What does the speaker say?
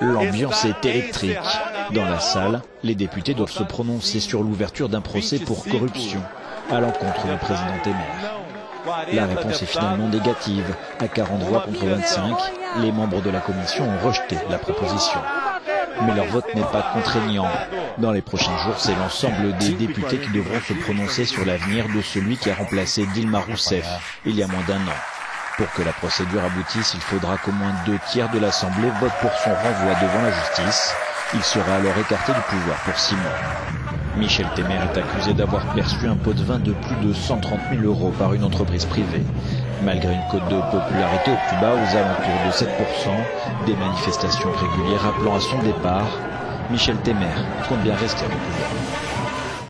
L'ambiance est électrique. Dans la salle, les députés doivent se prononcer sur l'ouverture d'un procès pour corruption à l'encontre du président Temer. La réponse est finalement négative. À 40 voix contre 25, les membres de la commission ont rejeté la proposition. Mais leur vote n'est pas contraignant. Dans les prochains jours, c'est l'ensemble des députés qui devront se prononcer sur l'avenir de celui qui a remplacé Dilma Rousseff il y a moins d'un an. Pour que la procédure aboutisse, il faudra qu'au moins deux tiers de l'Assemblée votent pour son renvoi devant la justice. Il sera alors écarté du pouvoir pour six mois. Michel Temer est accusé d'avoir perçu un pot de vin de plus de 130 000 euros par une entreprise privée. Malgré une cote de popularité au plus bas, aux alentours de 7%, des manifestations régulières appelant à son départ, Michel Temer compte bien rester au pouvoir.